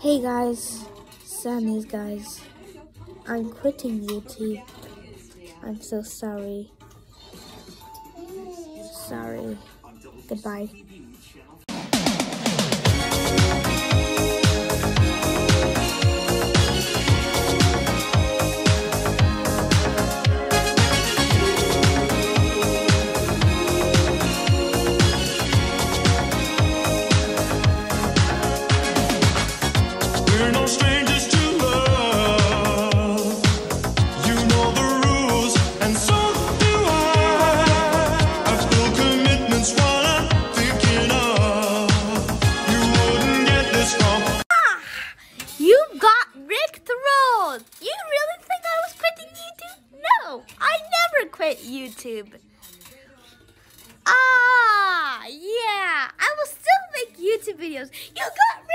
Hey guys, Sammy's guys. I'm quitting YouTube. I'm so sorry. Sorry. Goodbye. I never quit YouTube. Ah, yeah, I will still make YouTube videos. You got